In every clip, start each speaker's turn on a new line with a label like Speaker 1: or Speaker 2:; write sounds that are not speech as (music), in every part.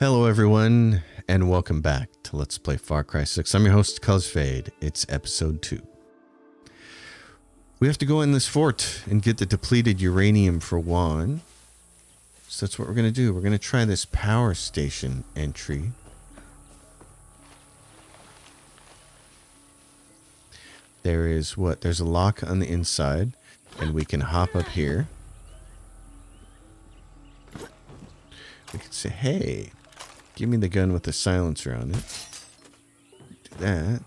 Speaker 1: Hello, everyone, and welcome back to Let's Play Far Cry 6. I'm your host, Colors Fade. It's episode 2. We have to go in this fort and get the depleted uranium for Juan. So that's what we're going to do. We're going to try this power station entry. There is what? There's a lock on the inside, and we can hop up here. We can say, hey, Give me the gun with the silencer on it. Do that.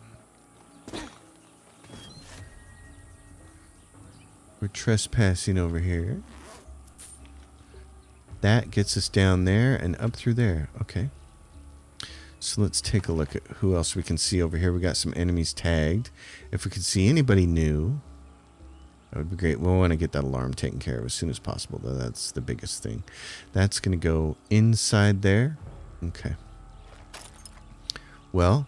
Speaker 1: We're trespassing over here. That gets us down there and up through there. Okay. So let's take a look at who else we can see over here. We got some enemies tagged. If we could see anybody new, that would be great. We'll want to get that alarm taken care of as soon as possible, though. That's the biggest thing. That's going to go inside there. Okay. Well,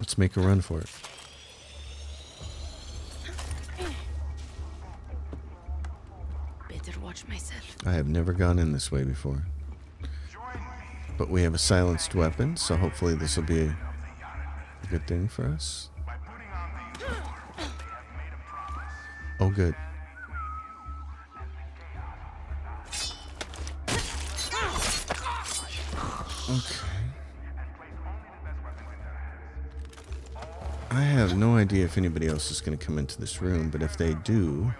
Speaker 1: let's make a run for it.
Speaker 2: Better watch myself.
Speaker 1: I have never gone in this way before. But we have a silenced weapon, so hopefully this will be a good thing for us. Oh, good. Okay. I have no idea if anybody else is going to come into this room, but if they do...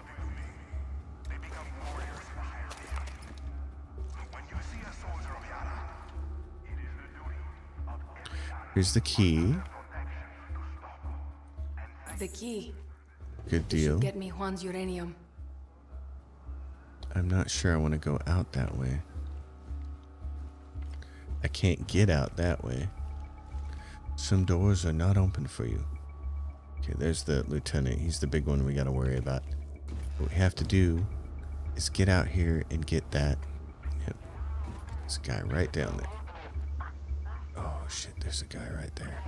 Speaker 1: Here's the key.
Speaker 2: The key.
Speaker 1: Good deal.
Speaker 2: Get me Juan's uranium.
Speaker 1: I'm not sure I want to go out that way. I can't get out that way. Some doors are not open for you. Okay, there's the lieutenant. He's the big one we got to worry about. What we have to do is get out here and get that. Yep. This guy right down there. Oh, shit. There's a guy right there.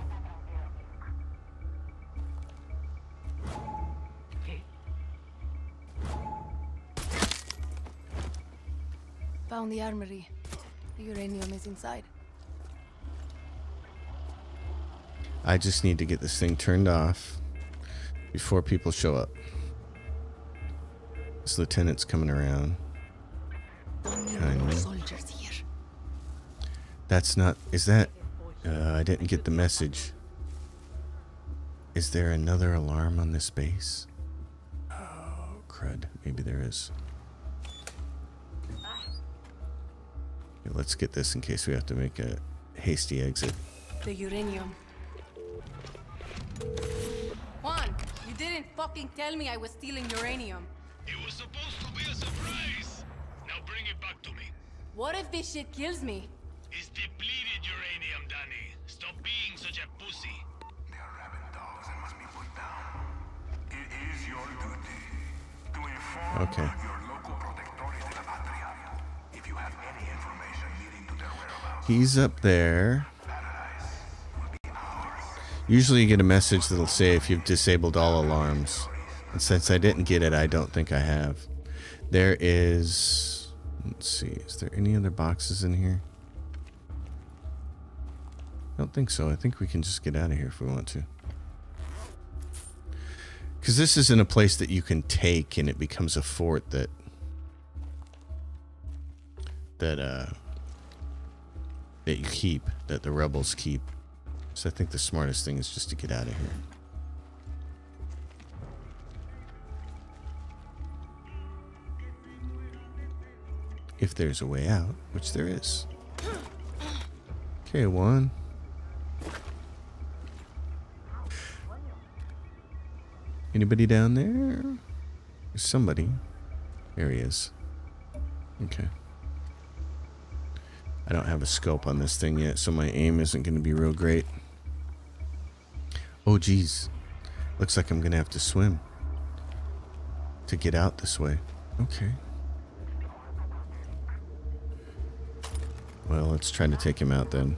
Speaker 2: Found the armory. The uranium is inside.
Speaker 1: I just need to get this thing turned off before people show up. This lieutenant's coming around.
Speaker 2: Soldiers here.
Speaker 1: That's not. Is that. Uh, I didn't get the message. Is there another alarm on this base? Oh, crud. Maybe there is. Okay, let's get this in case we have to make a hasty exit.
Speaker 2: The uranium. Juan, you didn't fucking tell me I was stealing uranium.
Speaker 3: It was supposed to be a surprise. Now bring it back to me.
Speaker 2: What if this shit kills me?
Speaker 3: It's depleted uranium, Danny. Stop being such a pussy.
Speaker 4: They are rabid dogs and must be put down. It is your duty to inform
Speaker 1: Okay. He's up there. Usually you get a message that'll say if you've disabled all alarms. And since I didn't get it, I don't think I have. There is... Let's see. Is there any other boxes in here? I don't think so. I think we can just get out of here if we want to. Because this isn't a place that you can take and it becomes a fort that... That, uh... That you keep. That the rebels keep. So I think the smartest thing is just to get out of here. If there's a way out, which there is. Okay, one. Anybody down there? Somebody. There he is. Okay. I don't have a scope on this thing yet, so my aim isn't going to be real great. Oh, geez. Looks like I'm going to have to swim to get out this way. Okay. Well, let's try to take him out then.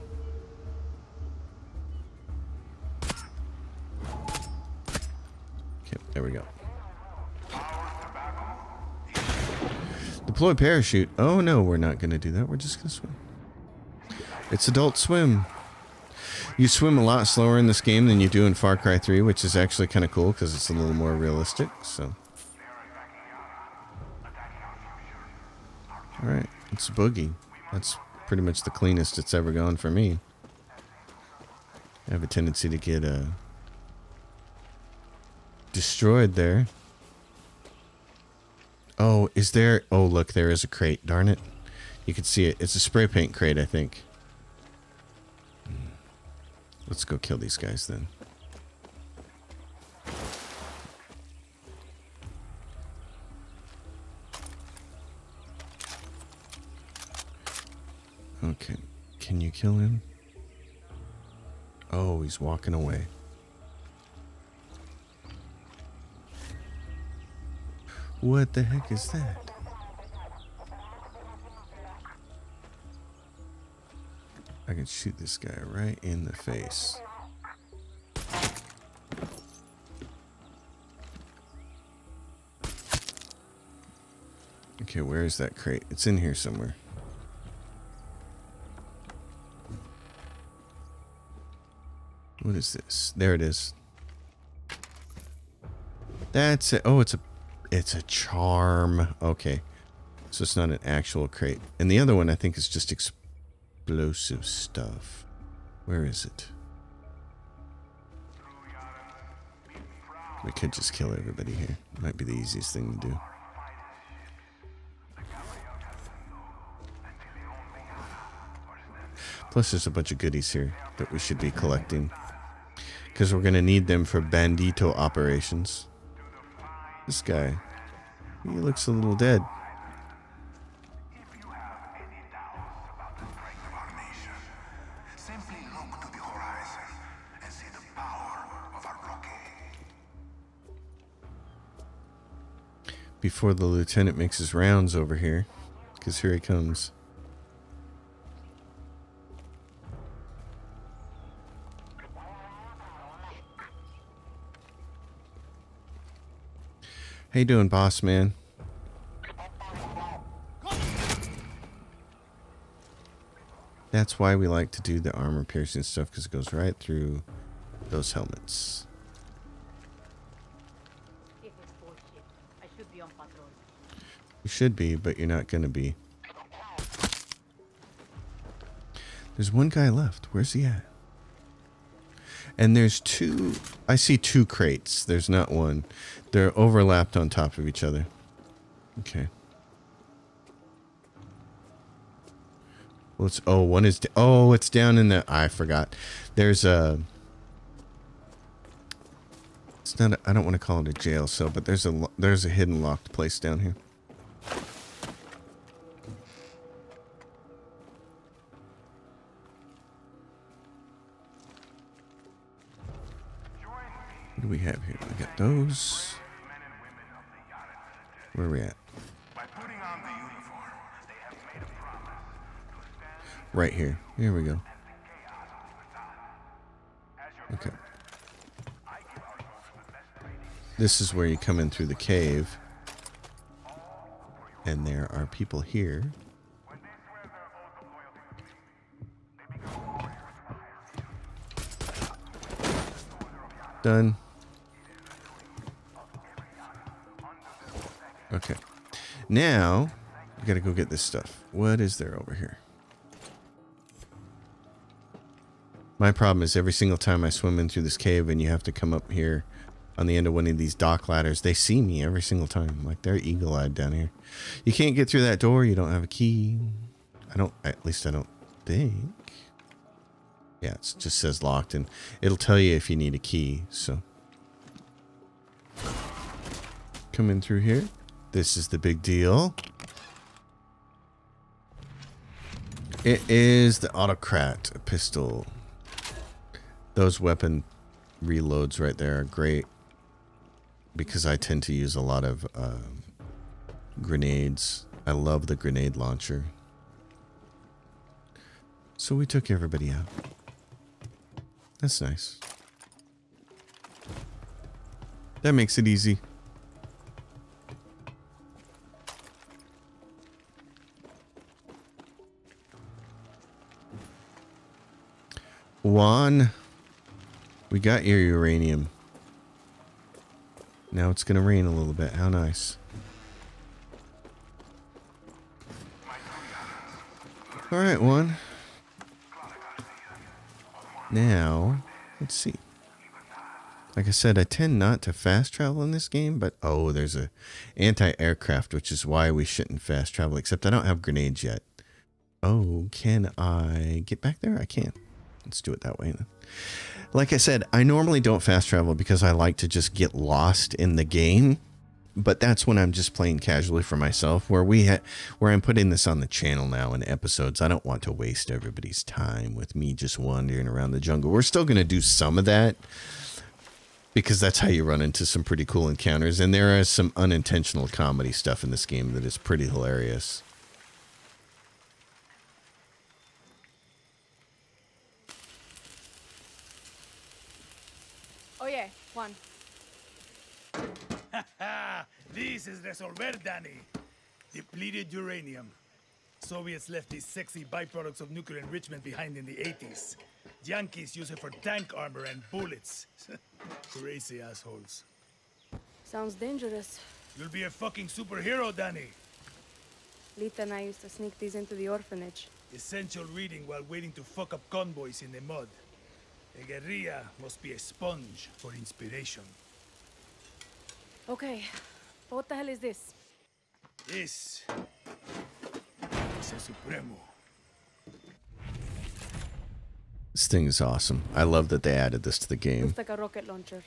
Speaker 1: Okay, there we go. Deploy parachute. Oh no, we're not going to do that. We're just going to swim. It's adult swim. You swim a lot slower in this game than you do in Far Cry 3, which is actually kind of cool because it's a little more realistic. So, all right, it's boogie. That's pretty much the cleanest it's ever gone for me. I have a tendency to get uh, destroyed there. Oh, is there? Oh, look, there is a crate. Darn it. You can see it. It's a spray paint crate, I think. Let's go kill these guys then. Okay. Can you kill him? Oh, he's walking away. What the heck is that? I can shoot this guy right in the face. Okay, where is that crate? It's in here somewhere. What is this? There it is. That's it. Oh, it's a it's a charm. Okay. So it's not an actual crate. And the other one I think is just explosive stuff. Where is it? We could just kill everybody here. Might be the easiest thing to do. Plus there's a bunch of goodies here that we should be collecting. Because we're going to need them for bandito operations. This guy, he looks a little dead. Before the lieutenant makes his rounds over here. Because here he comes. How you doing, boss man? That's why we like to do the armor piercing stuff because it goes right through those helmets. You should be, but you're not gonna be. There's one guy left. Where's he at? And there's two. I see two crates. There's not one. They're overlapped on top of each other. Okay. Well, it's oh one is oh it's down in the I forgot. There's a. It's not. I don't want to call it a jail cell, but there's a there's a hidden locked place down here. Do we have here? We got those. Where are we at? Right here. Here we go. Okay. This is where you come in through the cave. And there are people here. Done. Okay. Now, we gotta go get this stuff. What is there over here? My problem is every single time I swim in through this cave and you have to come up here on the end of one of these dock ladders, they see me every single time. Like they're eagle eyed down here. You can't get through that door, you don't have a key. I don't, at least I don't think. Yeah, it just says locked and it'll tell you if you need a key, so. Come in through here. This is the big deal. It is the autocrat pistol. Those weapon reloads right there are great because I tend to use a lot of um, grenades. I love the grenade launcher. So we took everybody out. That's nice. That makes it easy. Juan, we got your uranium. Now it's gonna rain a little bit. How nice. All right, Juan. Now, let's see. Like I said, I tend not to fast travel in this game, but oh, there's a anti-aircraft, which is why we shouldn't fast travel. Except I don't have grenades yet. Oh, can I get back there? I can. Let's do it that way then. Like I said, I normally don't fast travel because I like to just get lost in the game. But that's when I'm just playing casually for myself. Where we where I'm putting this on the channel now in episodes. I don't want to waste everybody's time with me just wandering around the jungle. We're still going to do some of that because that's how you run into some pretty cool encounters. And there is some unintentional comedy stuff in this game that is pretty hilarious.
Speaker 2: Oye, Juan.
Speaker 3: Ah, (laughs) this is Resolver, Danny. Depleted uranium. Soviets left these sexy byproducts of nuclear enrichment behind in the 80s. Yankees use it for tank armor and bullets. (laughs) Crazy assholes.
Speaker 2: Sounds dangerous.
Speaker 3: You'll be a fucking superhero, Danny.
Speaker 2: Lita and I used to sneak these into the orphanage.
Speaker 3: Essential reading while waiting to fuck up convoys in the mud. A guerrilla must be a sponge for inspiration.
Speaker 2: Okay, but what the hell is this?
Speaker 3: This is a Supremo.
Speaker 1: This thing is awesome. I love that they added this to the game.
Speaker 2: Looks like a rocket launcher.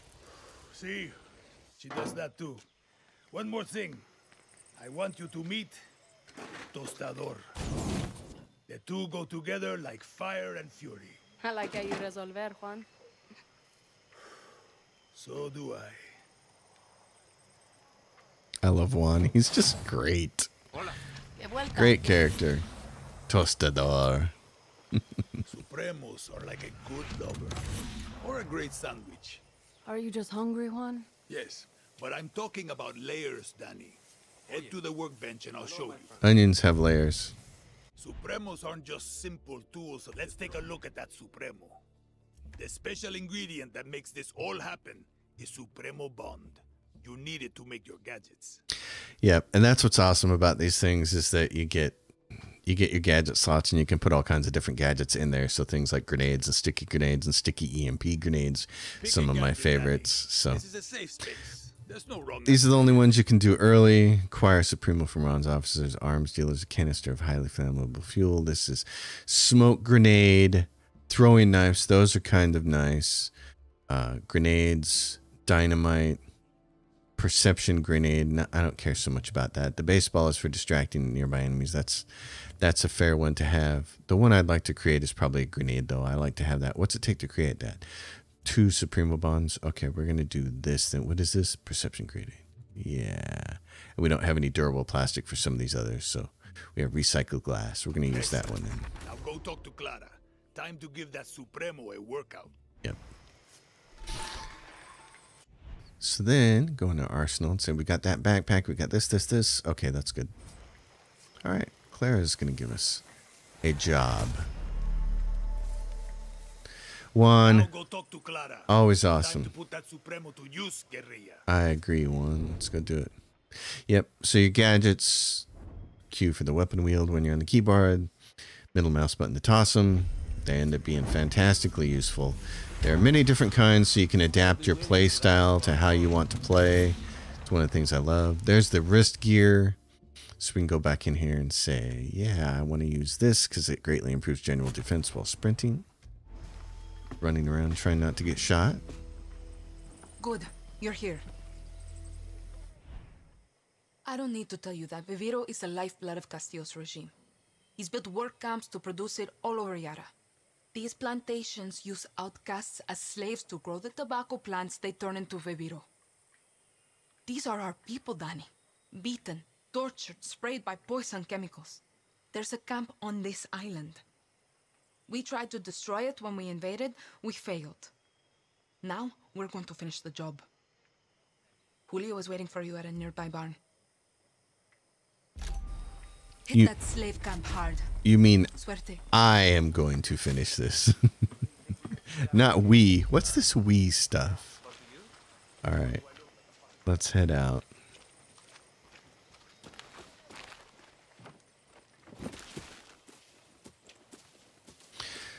Speaker 3: See, she does that too. One more thing. I want you to meet Tostador. The two go together like fire and fury.
Speaker 2: I like how you resolver, Juan.
Speaker 3: So do I.
Speaker 1: I love Juan. He's just great. Great character. Tostador.
Speaker 3: Supremos are like a good lover. Or a great sandwich.
Speaker 2: Are you just hungry, Juan?
Speaker 3: Yes, but I'm talking about layers, Danny. Head to the workbench and I'll show you.
Speaker 1: Onions have layers.
Speaker 3: Supremos aren't just simple tools, so let's take a look at that Supremo. The special ingredient that makes this all happen is Supremo Bond. You need it to make your gadgets.
Speaker 1: Yep, and that's what's awesome about these things is that you get you get your gadget slots and you can put all kinds of different gadgets in there. So things like grenades and sticky grenades and sticky EMP grenades,
Speaker 3: Pick
Speaker 1: some of my favorites. So
Speaker 3: This is a safe space. There's no wrong.
Speaker 1: these are the only ones you can do early. Acquire Supremo from Ron's officers, arms dealers, a canister of highly flammable fuel. This is smoke grenade, throwing knives. Those are kind of nice. Uh, grenades, dynamite, perception grenade. No, I don't care so much about that. The baseball is for distracting nearby enemies. That's that's a fair one to have. The one I'd like to create is probably a grenade, though. I like to have that. What's it take to create that? Two Supremo bonds. Okay, we're gonna do this. Then what is this? Perception grenade. Yeah, and we don't have any durable plastic for some of these others, so we have recycled glass. We're gonna use that one. Then.
Speaker 3: Now go talk to Clara. Time to give that Supremo a workout.
Speaker 1: Yep. So then go into Arsenal and say, we got that backpack, we got this, this, this. Okay, that's good. All right, Clara's going to give us a job. One,
Speaker 3: go talk to Clara.
Speaker 1: always awesome.
Speaker 3: put that Supremo to use.
Speaker 1: I agree, Juan. Let's go do it. Yep, so your gadgets, Q for the weapon wield when you're on the keyboard, middle mouse button to toss them. They end up being fantastically useful. There are many different kinds, so you can adapt your play style to how you want to play. It's one of the things I love. There's the wrist gear. So we can go back in here and say, yeah, I want to use this because it greatly improves general defense while sprinting. Running around trying not to get shot.
Speaker 5: Good, you're here. I don't need to tell you that Viviro is the lifeblood of Castillo's regime. He's built work camps to produce it all over Yara. These plantations use outcasts as slaves to grow the tobacco plants they turn into Viviro. These are our people, Danny. Beaten, tortured, sprayed by poison chemicals. There's a camp on this island. We tried to destroy it when we invaded, we failed. Now we're going to finish the job. Julio is waiting for you at a nearby barn. Hit
Speaker 1: You-
Speaker 5: that slave camp hard.
Speaker 1: You mean
Speaker 5: Suerte.
Speaker 1: I am going to finish this. (laughs) Not we. What's this we stuff? All right. Let's head out.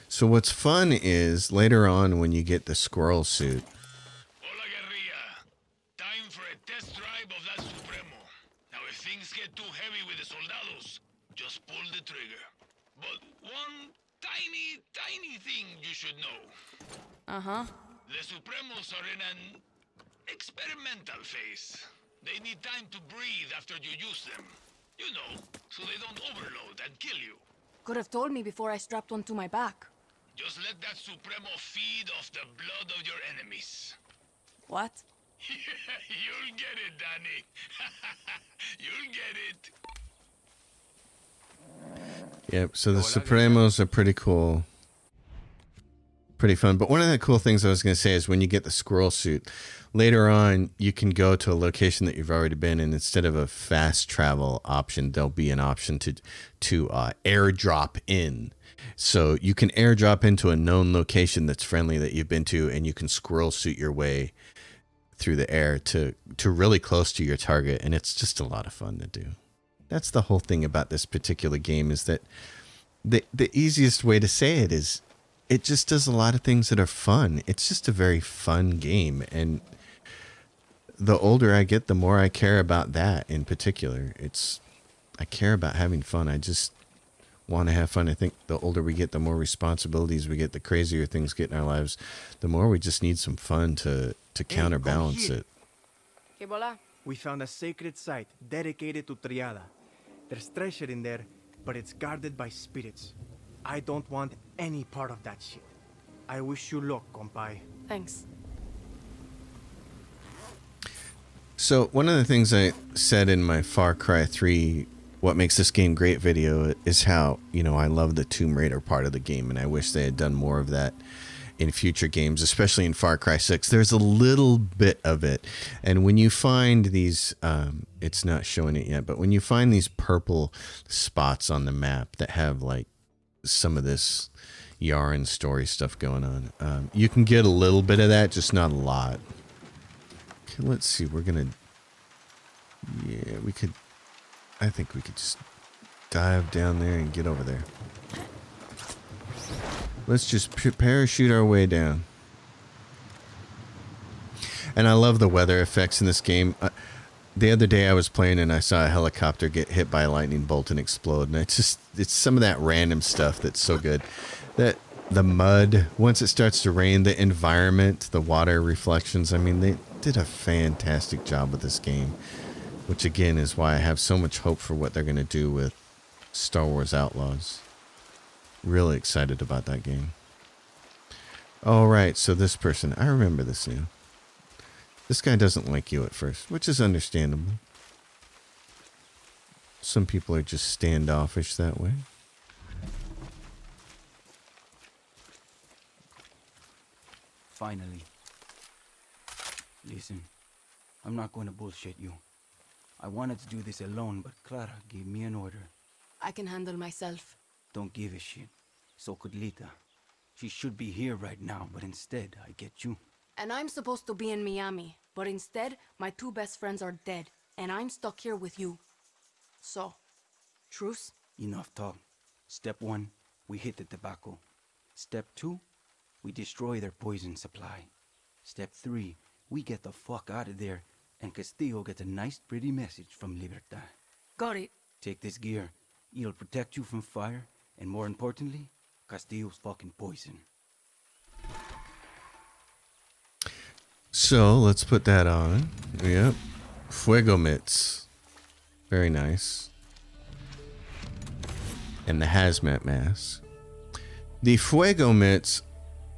Speaker 1: So what's fun is later on when you get the squirrel suit,
Speaker 3: Hola, guerrilla. Time for a test drive of that Supremo. Now, if things get too heavy with the soldados, just pull the trigger. But one tiny, tiny thing you should know.
Speaker 2: Uh huh.
Speaker 3: The Supremos are in an experimental phase. They need time to breathe after you use them. You know, so they don't overload and kill you.
Speaker 2: Could have told me before I strapped one to my back.
Speaker 3: Just let that Supremo feed off the blood of your enemies.
Speaker 2: What? (laughs)
Speaker 3: You'll get it, Danny. (laughs) You'll get it.
Speaker 1: Yep. So the Supremos are pretty cool. Pretty fun. But one of the cool things I was going to say is when you get the squirrel suit, later on, you can go to a location that you've already been, and instead of a fast travel option, there'll be an option to to uh, airdrop in. So you can airdrop into a known location that's friendly that you've been to, and you can squirrel suit your way through the air to to really close to your target, and it's just a lot of fun to do that's the whole thing about this particular game is that the the easiest way to say it is it just does a lot of things that are fun. It's just a very fun game and the older I get the more I care about that in particular. It's I care about having fun. I just want to have fun. I think the older we get, the more responsibilities we get, the crazier things get in our lives, the more we just need some fun to to oh, counterbalance
Speaker 6: here.
Speaker 1: it.
Speaker 2: Que bola?
Speaker 6: We found a sacred site dedicated to Triada. There's treasure in there, but it's guarded by spirits. I don't want any part of that shit. I wish you luck, compai.
Speaker 2: Thanks.
Speaker 1: So one of the things I said in my Far Cry 3 what makes this game great video is how, you know, I love the Tomb Raider part of the game and I wish they had done more of that in future games, especially in Far Cry 6. There's a little bit of it. And when you find these um it's not showing it yet, but when you find these purple spots on the map that have like some of this Yaran story stuff going on, um, you can get a little bit of that, just not a lot. Okay, let's see. We're gonna. Yeah, we could. I think we could just dive down there and get over there. Let's just parachute our way down. And I love the weather effects in this game. Uh, the other day I was playing and I saw a helicopter get hit by a lightning bolt and explode, and it's just it's some of that random stuff that's so good. That the mud once it starts to rain, the environment, the water reflections. I mean, they did a fantastic job with this game, which again is why I have so much hope for what they're going to do with Star Wars Outlaws. Really excited about that game. All right, so this person, I remember this now. This guy doesn't like you at first, which is understandable. Some people are just standoffish that way.
Speaker 7: Finally. Listen, I'm not going to bullshit you. I wanted to do this alone, but Clara gave me an order.
Speaker 2: I can handle myself.
Speaker 7: Don't give a shit. So could Lita. She should be here right now, but instead, I get you.
Speaker 2: And I'm supposed to be in Miami, but instead, my two best friends are dead, and I'm stuck here with you. So, truce?
Speaker 7: Enough talk. Step one, we hit the tobacco. Step two, we destroy their poison supply. Step three, we get the fuck out of there, and Castillo gets a nice, pretty message from Libertad.
Speaker 2: Got it.
Speaker 7: Take this gear. It'll protect you from fire, and more importantly, Castillo's fucking poison.
Speaker 1: So let's put that on. Yep. Fuego mitts. Very nice. And the hazmat mask. The Fuego mitts,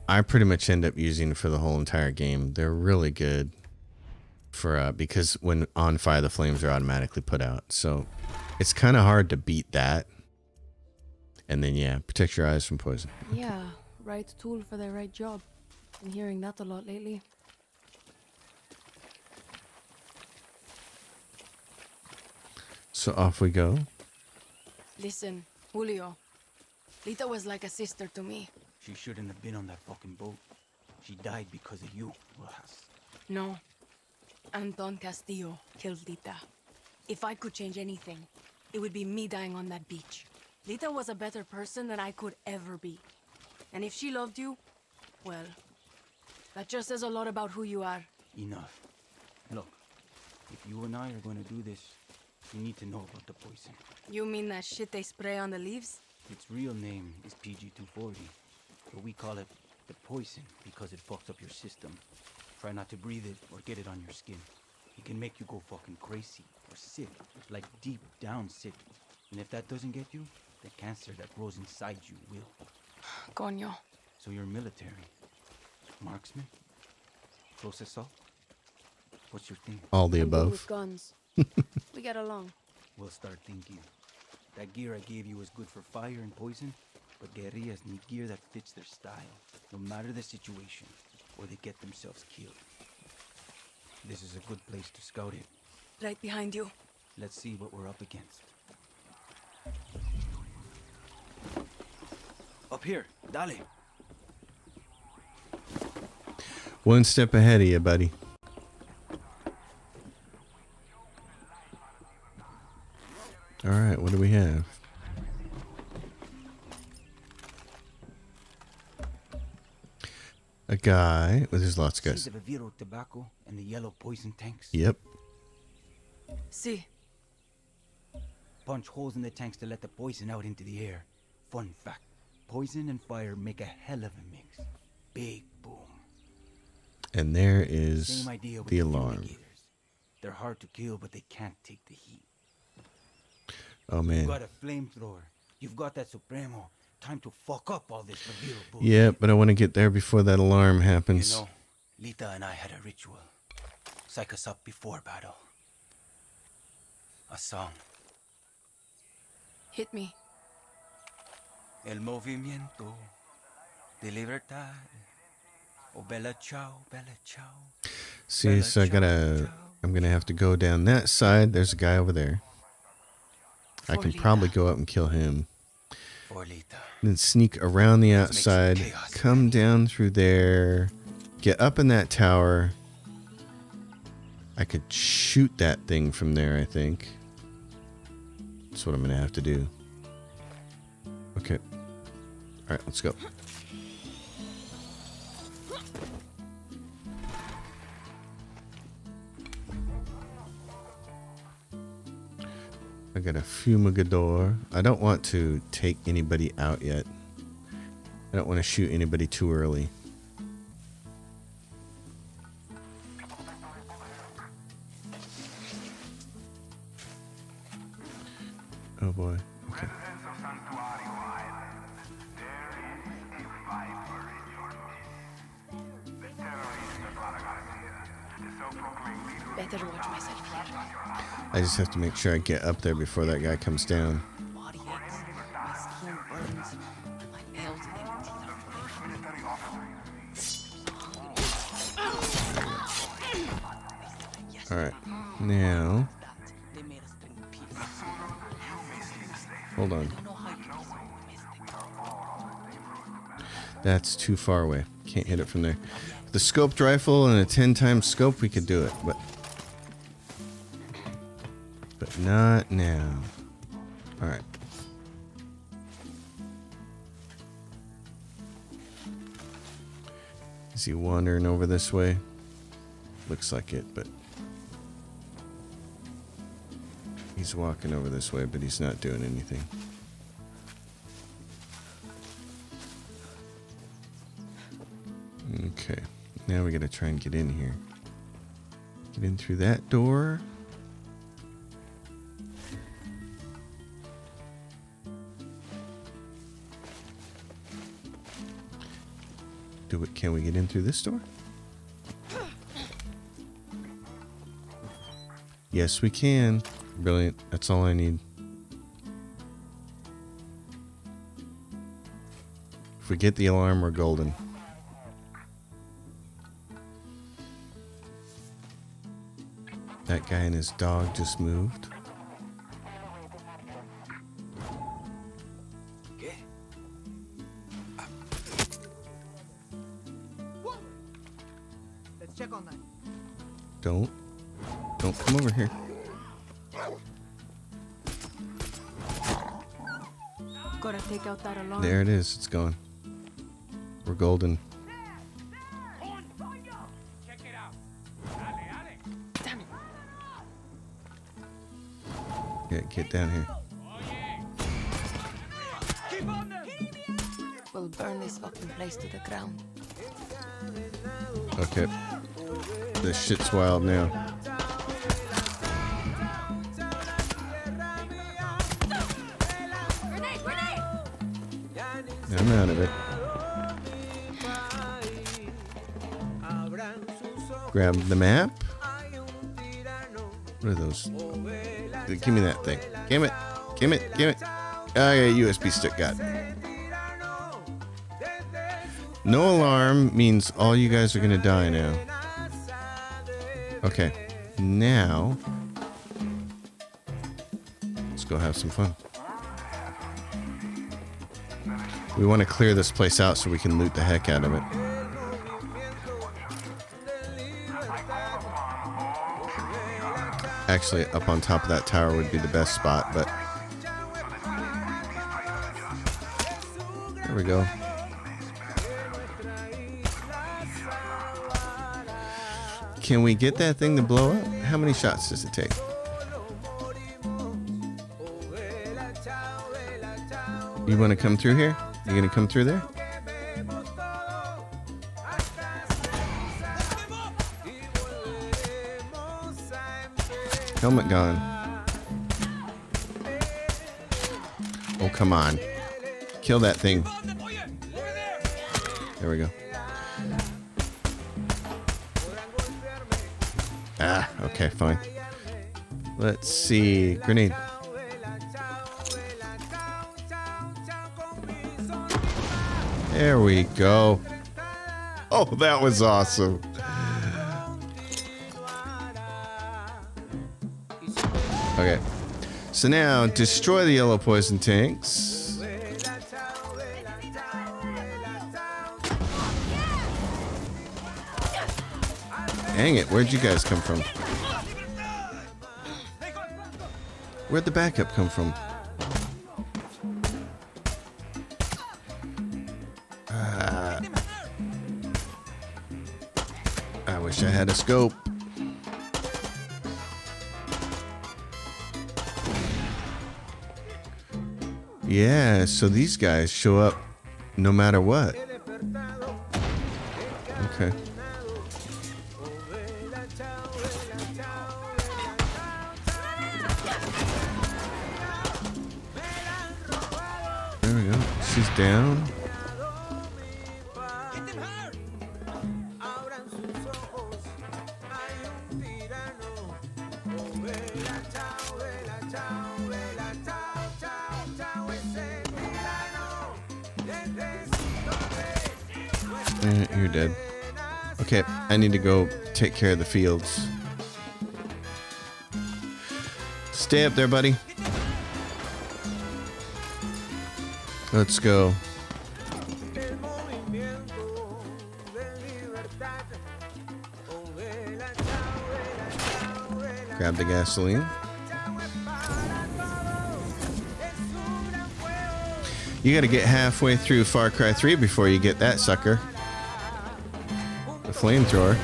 Speaker 1: I pretty much end up using for the whole entire game. They're really good for uh, because when on fire, the flames are automatically put out. So it's kind of hard to beat that. And then yeah, protect your eyes from poison.
Speaker 2: Yeah, right tool for the right job. Been hearing that a lot lately.
Speaker 1: So off we go.
Speaker 2: Listen, Julio. Lita was like a sister to me.
Speaker 7: She shouldn't have been on that fucking boat. She died because of you, Rojas.
Speaker 2: No. Anton Castillo killed Lita. If I could change anything, it would be me dying on that beach. Lita was a better person than I could ever be. And if she loved you, well, that just says a lot about who you are.
Speaker 7: Enough. Look, if you and I are going to do this, you need to know about the poison.
Speaker 2: You mean that shit they spray on the leaves?
Speaker 7: Its real name is PG-240, but we call it the poison because it fucks up your system. Try not to breathe it or get it on your skin. It can make you go fucking crazy or sick, like deep down sick. And if that doesn't get you, the cancer that grows inside you will. (sighs)
Speaker 2: Coño.
Speaker 7: So you're military. Marksman? Close assault? What's your thing?
Speaker 1: All the above.
Speaker 2: with guns. (laughs) we get along.
Speaker 7: We'll start thinking. That gear I gave you is good for fire and poison, but guerrillas need gear that fits their style, no matter the situation, or they get themselves killed. This is a good place to scout it.
Speaker 2: Right behind you.
Speaker 7: Let's see what we're up against. Up here, dale.
Speaker 1: One step ahead of you, buddy. All right, what do we have? A guy. Well, there's lots of guys.
Speaker 7: See the Viviro tobacco and the yellow poison tanks?
Speaker 1: Yep.
Speaker 2: See,
Speaker 7: Punch holes in the tanks to let the poison out into the air. Fun fact poison and fire make a hell of a mix. Big boom.
Speaker 1: And there is
Speaker 7: Same idea with
Speaker 1: the alarm.
Speaker 7: fumigators. They're hard to kill, but they can't take the heat.
Speaker 1: Oh man.
Speaker 7: You've got a flamethrower. You've got that Supremo. Time to fuck up all this
Speaker 1: Yeah, but I want to get there before that alarm happens.
Speaker 7: You
Speaker 1: happens.
Speaker 7: know, Lita and I had a ritual. Psych us up before battle. A song.
Speaker 2: hit me.
Speaker 7: El movimiento de libertad. Oh, bella ciao, bella ciao.
Speaker 1: See, so I gotta. I'm gonna have to go down that side. There's a guy over there. I can probably go up and kill him. Then sneak around the
Speaker 7: Let's make some
Speaker 1: outside, come down through there, get up in that tower. I could shoot that thing from there, I think. That's what I'm gonna have to do. Okay. Alright, let's go. I got a fumigador. I don't want to take anybody out yet. I don't want to shoot anybody too early. Oh boy. Okay.
Speaker 2: Better watch here.
Speaker 1: I just have to make sure I get up there before that guy comes down. Alright. Now, hold on. That's too far away. Can't hit it from there. The scoped rifle and a 10 times scope, we could do it, but. Not now. Alright. Is he wandering over this way? Looks like it, but. He's walking over this way, but he's not doing anything. Okay. Now we gotta try and get in here. Get in through that door. Can we get in through this door? Yes, we can. Brilliant. That's all I need. If we get the alarm, we're golden. That guy and his dog just moved. There it is. It's gone. We're golden.
Speaker 2: Damn it.
Speaker 1: Get, get down here.
Speaker 2: We'll burn this fucking place to the ground.
Speaker 1: Okay. This shit's wild now. I'm out of it. Grab the map. What are those? Give me that thing. Give it. Give it. Give it. Oh yeah, USB stick. Got. No alarm means all you guys are gonna die now. Okay. Now let's go have some fun. We want to clear this place out so we can loot the heck out of it. Actually, up on top of that tower would be the best spot, but there we go. Can we get that thing to blow up? How many shots does it take? You want to come through here? You gonna come through there? Helmet gone. Oh, come on. Kill that thing. There we go. Ah, okay, fine. Let's see. Grenade. There we go. Oh, that was awesome. Okay. So now, destroy the yellow poison tanks. Dang it, where'd you guys come from? Where'd the backup come from? Wish I had a scope. Yeah, so these guys show up no matter what. Take care of the fields. Stay up there, buddy. Let's go. Grab the gasoline. You gotta get halfway through Far Cry 3 before you get that sucker. The flamethrower.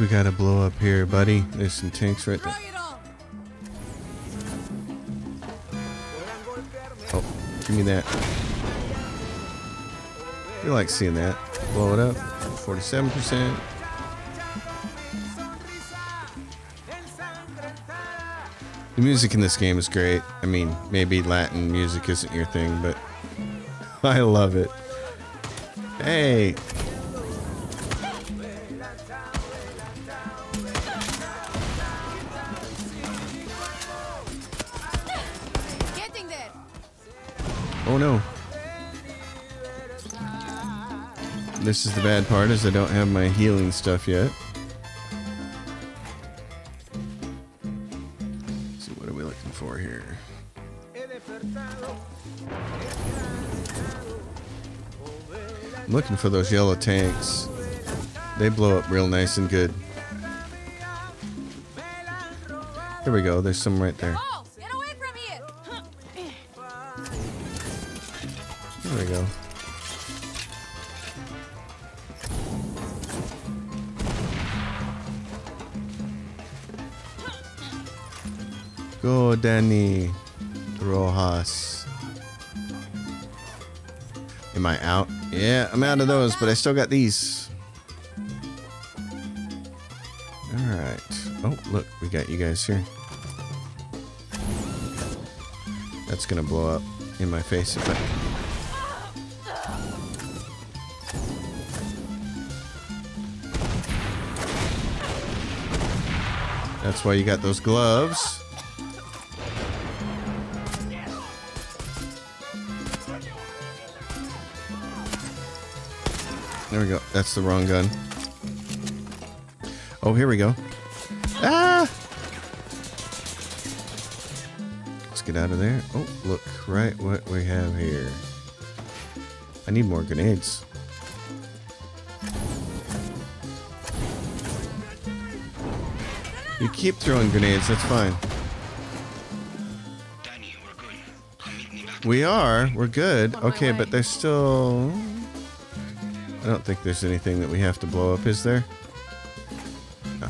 Speaker 1: We gotta blow up here, buddy? There's some tanks right there. Oh, give me that. We like seeing that. Blow it up. 47%. The music in this game is great. I mean, maybe Latin music isn't your thing, but (laughs) I love it. Hey, Oh no. this is the bad part is I don't have my healing stuff yet. See what are we looking for here? I'm looking for those yellow tanks. They blow up real nice and good. There we go. There's some right there. Danny Rojas. Am I out? Yeah, I'm out of those, but I still got these. Alright. Oh, look, we got you guys here. That's gonna blow up in my face if I. That's why you got those gloves. There we go. That's the wrong gun. Oh, here we go. Ah! Let's get out of there. Oh, look, right what we have here. I need more grenades. You keep throwing grenades, that's fine.
Speaker 7: We're good. I'm meeting you back.
Speaker 1: We are. Good. Okay,
Speaker 2: way.
Speaker 1: but there's still. I don't think there's anything that we have to blow up, is there? No.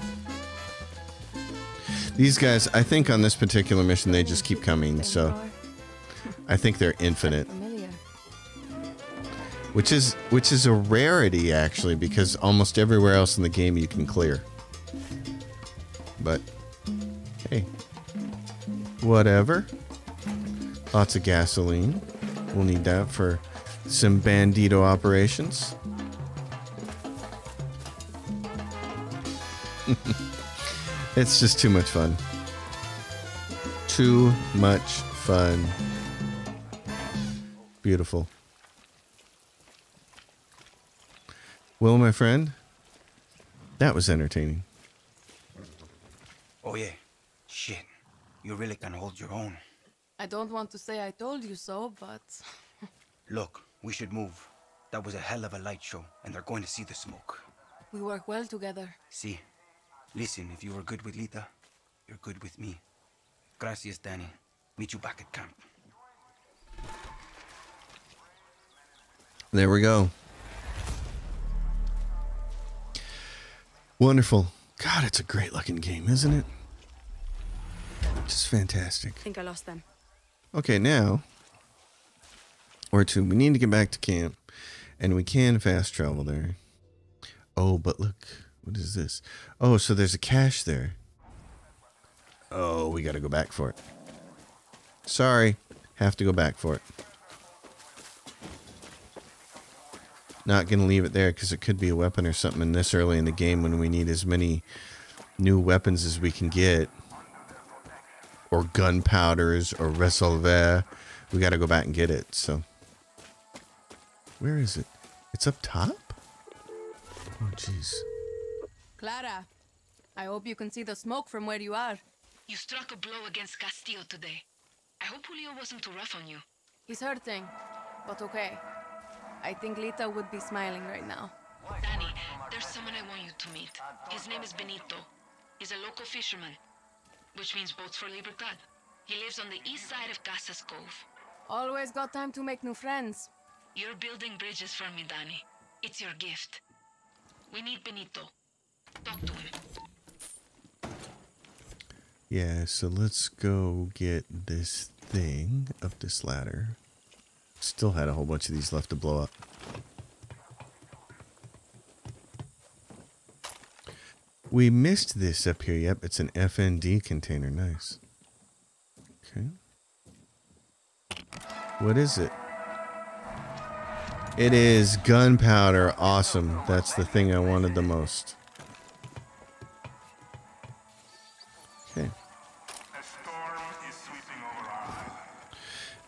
Speaker 1: These guys, I think on this particular mission, they just keep coming, so I think they're infinite, which is which is a rarity actually, because almost everywhere else in the game you can clear. But hey, whatever. Lots of gasoline. We'll need that for some bandito operations. It's just too much fun. Too much fun. Beautiful. Well, my friend, that was entertaining.
Speaker 7: Oh, yeah. Shit. You really can hold your own.
Speaker 2: I don't want to say I told you so, but (laughs)
Speaker 7: Look, we should move. That was a hell of a light show, and they're going to see the smoke.
Speaker 2: we work well together.
Speaker 7: See? Listen, if you were good with Lita, you're good with me. Gracias, Danny. Meet you back at camp.
Speaker 1: There we go. Wonderful. God, it's a great looking game, isn't it? Just fantastic.
Speaker 2: I think I lost them.
Speaker 1: Okay, now, or two, we need to get back to camp, and we can fast travel there. Oh, but look, what is this? Oh, so there's a cache there. Oh, we got to go back for it. Sorry, have to go back for it. Not gonna leave it there because it could be a weapon or something in this early in the game when we need as many new weapons as we can get or gunpowders or resolver. We got to go back and get it. So, where is it? It's up top. Oh, jeez.
Speaker 2: Clara, I hope you can see the smoke from where you are.
Speaker 5: You struck a blow against Castillo today. I hope Julio wasn't too rough on you.
Speaker 2: He's hurting, but okay. I think Lita would be smiling right now.
Speaker 5: Danny, there's someone I want you to meet. His name is Benito. He's a local fisherman, which means boats for Libertad. He lives on the east side of Casas Cove.
Speaker 2: Always got time to make new friends.
Speaker 5: You're building bridges for me, Danny. It's your gift. We need Benito.
Speaker 1: Yeah, so let's go get this thing up this ladder. Still had a whole bunch of these left to blow up. We missed this up here. Yep, it's an FND container. Nice. Okay. What is it? It is gunpowder. Awesome. That's the thing I wanted the most.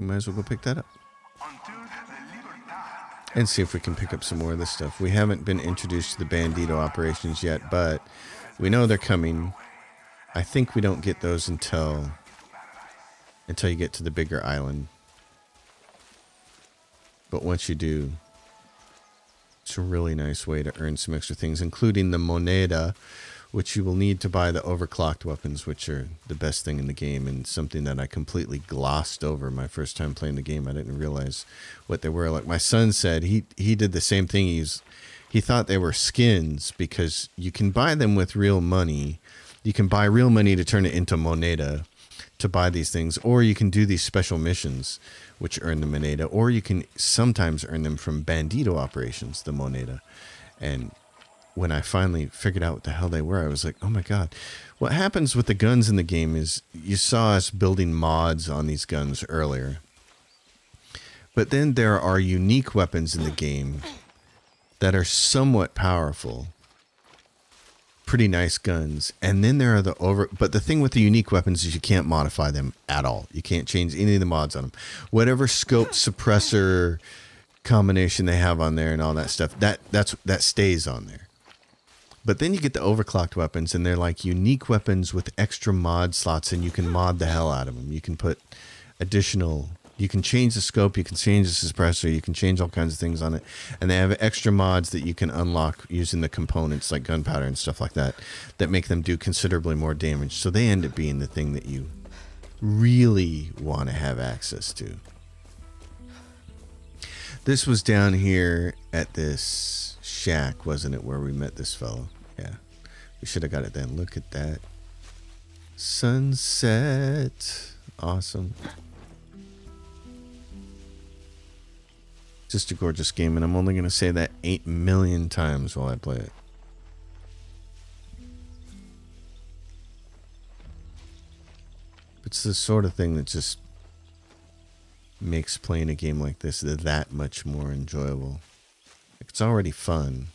Speaker 1: We might as well go pick that up. And see if we can pick up some more of this stuff. We haven't been introduced to the Bandito operations yet, but we know they're coming. I think we don't get those until until you get to the bigger island. But once you do, it's a really nice way to earn some extra things, including the moneda, which you will need to buy the overclocked weapons, which are the best thing in the game and something that I completely glossed over my first time playing the game. I didn't realize what they were. Like my son said, he he did the same thing. He's he thought they were skins because you can buy them with real money. You can buy real money to turn it into moneda to buy these things, or you can do these special missions which earn the moneda, or you can sometimes earn them from bandito operations, the moneda. And when I finally figured out what the hell they were, I was like, oh my god. What happens with the guns in the game is you saw us building mods on these guns earlier. But then there are unique weapons in the game that are somewhat powerful. Pretty nice guns. And then there are the over but the thing with the unique weapons is you can't modify them at all. You can't change any of the mods on them. Whatever scope suppressor combination they have on there and all that stuff, that that's that stays on there. But then you get the overclocked weapons, and they're like unique weapons with extra mod slots, and you can mod the hell out of them. You can put additional, you can change the scope, you can change the suppressor, you can change all kinds of things on it. And they have extra mods that you can unlock using the components like gunpowder and stuff like that that make them do considerably more damage. So they end up being the thing that you really want to have access to. This was down here at this shack, wasn't it, where we met this fellow? Yeah. We should have got it then. Look at that. Sunset. Awesome. Just a gorgeous game, and I'm only going to say that 8 million times while I play it. It's the sort of thing that just makes playing a game like this that much more enjoyable. It's already fun.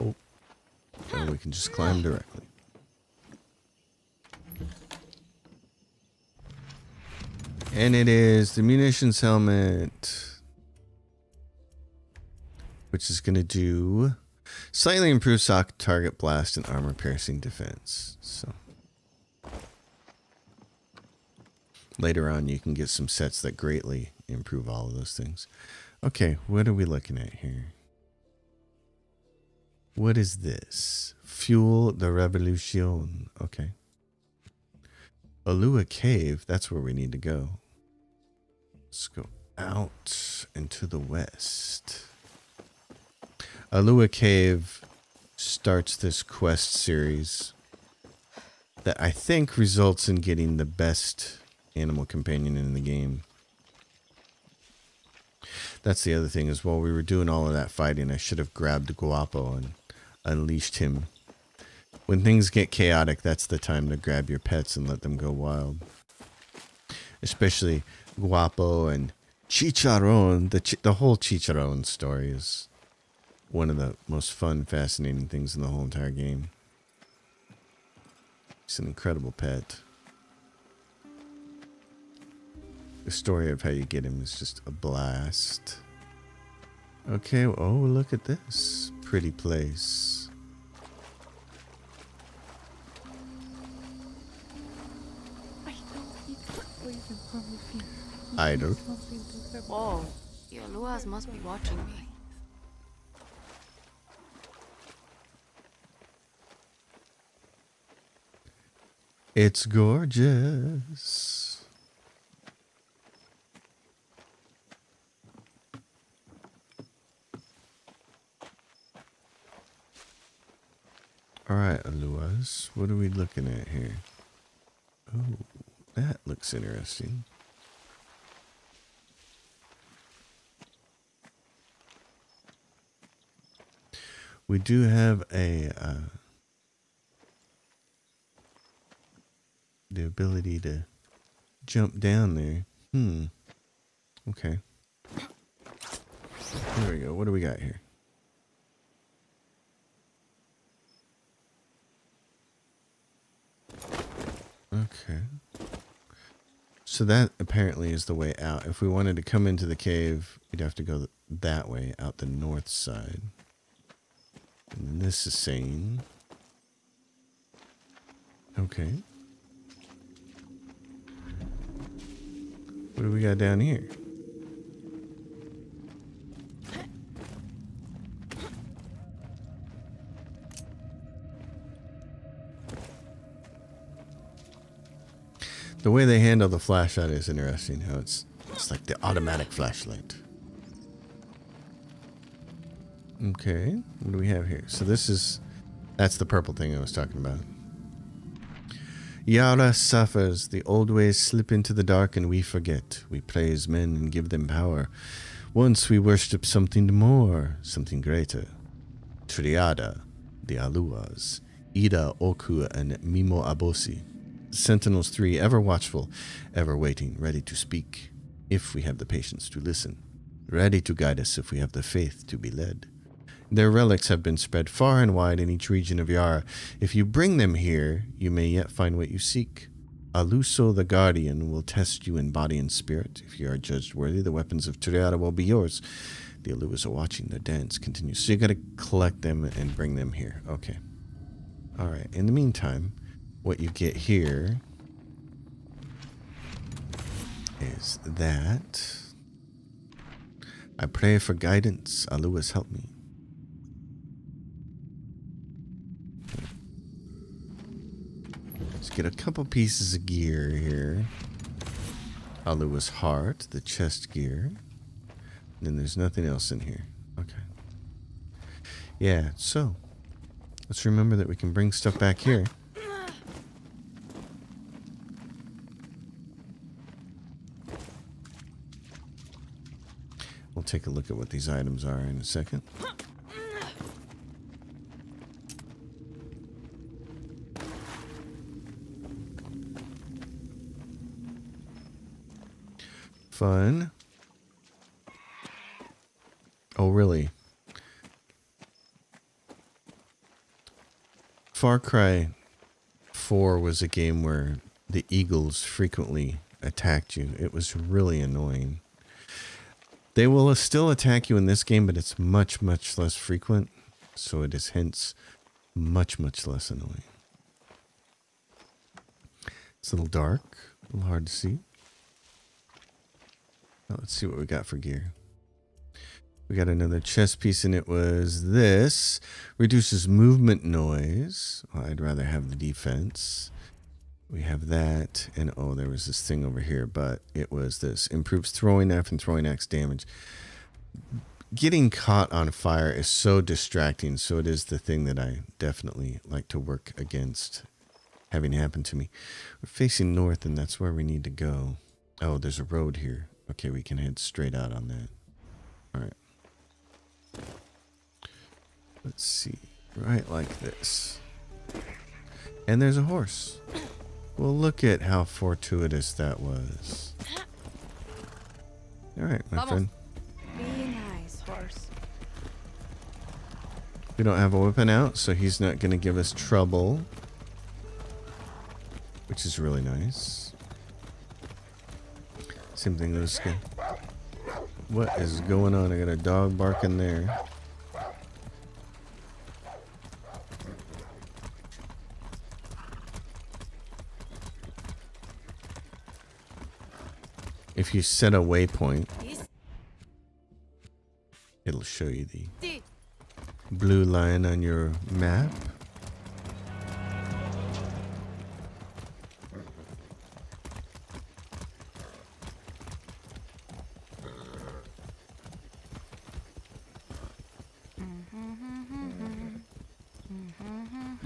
Speaker 1: Oh. We can just climb directly. And it is the munitions helmet. Which is going to do slightly improved sock target blast and armor piercing defense. So later on, you can get some sets that greatly improve all of those things. Okay, what are we looking at here? What is this? Fuel the Revolution. Okay. Alua Cave, that's where we need to go. Let's go out and to the west. Alua Cave starts this quest series that I think results in getting the best animal companion in the game. That's the other thing is while we were doing all of that fighting, I should have grabbed Guapo and unleashed him. When things get chaotic, that's the time to grab your pets and let them go wild. Especially Guapo and Chicharron. The, the whole Chicharron story is one of the most fun, fascinating things in the whole entire game. He's an incredible pet. The story of how you get him is just a blast. Okay, oh, look at this pretty place. Idle.
Speaker 2: Whoa, oh, your Luas must be watching me.
Speaker 1: It's gorgeous. All right, Aluas, what are we looking at here? Oh, That looks interesting. We do have a uh, the ability to jump down there. Hmm. Okay. There we go. What do we got here? Okay. So that apparently is the way out. If we wanted to come into the cave, we'd have to go that way, out the north side. And this is saying... Okay. What do we got down here? The way they handle the flashlight is interesting. How it's it's like the automatic flashlight. Okay, what do we have here? So this is that's the purple thing I was talking about. Yara suffers. The old ways slip into the dark and we forget. We praise men and give them power. Once we worship something more, something greater. Triada, the Aluas, Ida Oku, and Mimo Abosi. Sentinels 3, ever watchful, ever waiting, ready to speak, if we have the patience to listen, ready to guide us if we have the faith to be led. Their relics have been spread far and wide in each region of Yara. If you bring them here, you may yet find what you seek. Aluso the Guardian will test you in body and spirit. If you are judged worthy, the weapons of Triada will be yours. The Aluas are watching. The dance continues. So you got to collect them and bring them here. Okay. All right. In the meantime, what you get here is that I pray for guidance. Aluas, help me. Let's get a couple pieces of gear here. Alua's heart, the chest gear. And then there's nothing else in here. Okay. Yeah, so let's remember that we can bring stuff back here. We'll take a look at what these items are in a second. Fun. Oh, really? Far Cry 4 was a game where the eagles frequently attacked you. It was really annoying. They will still attack you in this game, but it's much, much less frequent. So it is hence much, much less annoying. It's a little dark, a little hard to see. Let's see what we got for gear. We got another chest piece, and it was this. Reduces movement noise. Well, I'd rather have the defense. We have that, and oh, there was this thing over here, but it was this. Improves throwing knife and throwing axe damage. Getting caught on fire is so distracting, so it is the thing that I definitely like to work against having happen to me. We're facing north, and that's where we need to go. Oh, there's a road here. Okay, we can head straight out on that. All right. Let's see. Right like this. And there's a horse. Well, look at how fortuitous that was. All right, my
Speaker 2: Vamos.
Speaker 1: friend.
Speaker 2: Be nice, horse.
Speaker 1: We don't have a weapon out, so he's not going to give us trouble. Which is really nice. Same thing with this guy. What is going on? I got a dog barking there. If you set a waypoint, it'll show you the blue line on your map.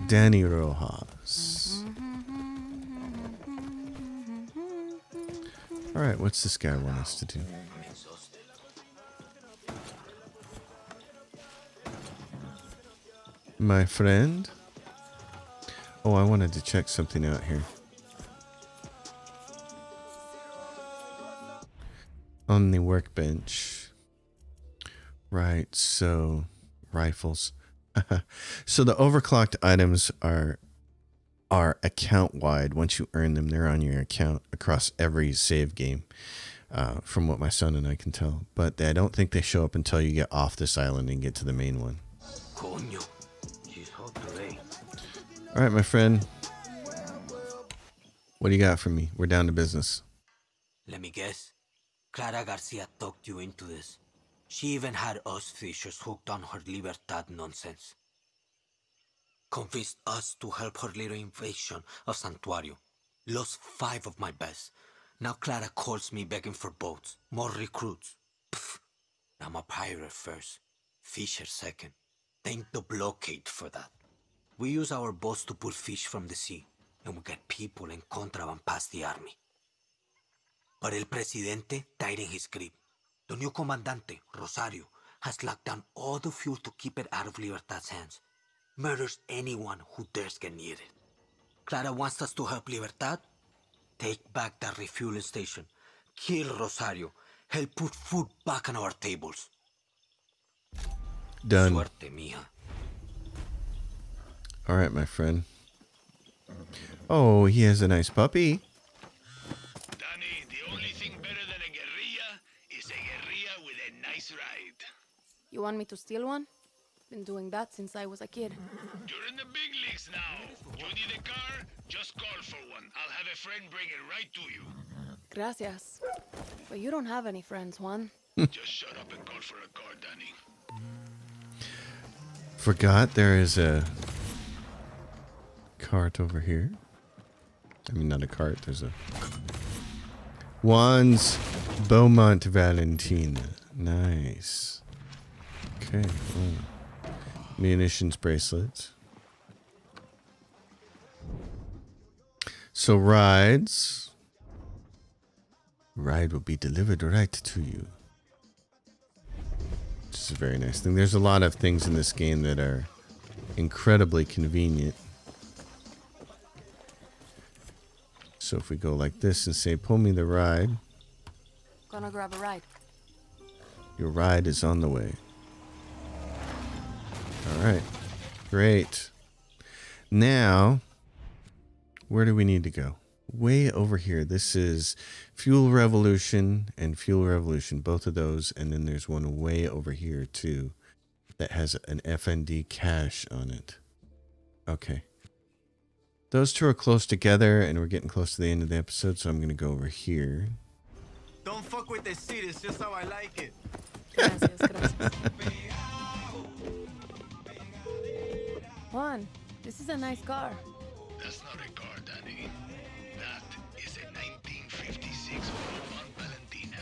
Speaker 1: Danny Rojas. All right, what's this guy want us to do? My friend? Oh, I wanted to check something out here. On the workbench. Right, so rifles. (laughs) so the overclocked items are are account wide. Once you earn them, they're on your account across every save game, uh, from what my son and I can tell. But I don't think they show up until you get off this island and get to the main one.
Speaker 7: Coño. She's hot today.
Speaker 1: All right, my friend. What do you got for me? We're down to business.
Speaker 8: Let me guess. Clara Garcia talked you into this. She even had us fishers hooked on her Libertad nonsense. Convinced us to help her little invasion of Santuario. Lost five of my best. Now Clara calls me begging for boats, more recruits. Pfft. I'm a pirate first, fisher second. Thank the blockade for that. We use our boats to pull fish from the sea, and we get people and contraband past the army. But El Presidente tightened his grip. The new Comandante, Rosario, has locked down all the fuel to keep it out of Libertad's hands. Murders anyone who dares get near it. Clara wants us to help Libertad? Take back that refueling station. Kill Rosario. Help put food back on our tables.
Speaker 1: Done.
Speaker 8: Suerte, mija.
Speaker 1: All right, my friend. Oh, he has a nice puppy.
Speaker 2: You want me to steal one? Been doing that since I was a kid.
Speaker 3: You're in the big leagues now. You need a car? Just call for one. I'll have a friend bring it right to you.
Speaker 2: Gracias. But you don't have any friends, Juan. (laughs)
Speaker 3: Just shut up and call for a car, Danny.
Speaker 1: Forgot there is a cart over here. I mean, not a cart. There's a Juan's Beaumont Valentina. Nice. Okay. well, Munitions bracelets. So rides. Ride will be delivered right to you. Which is a very nice thing. There's a lot of things in this game that are incredibly convenient. So if we go like this and say, pull me the ride,
Speaker 2: Gonna grab a ride.
Speaker 1: your ride is on the way. All right. Great. Now, where do we need to go? Way over here. This is Fuel Revolution and Fuel Revolution, both of those. And then there's one way over here, too, that has an FND cache on it. Okay. Those two are close together, and we're getting close to the end of the episode, so I'm going to go over here.
Speaker 6: Don't fuck with the seat, it's just how I like it.
Speaker 2: Gracias, gracias. (laughs) Juan, this is a nice car.
Speaker 3: That's not a car, Danny. That is a 1956 Beaumont Valentina.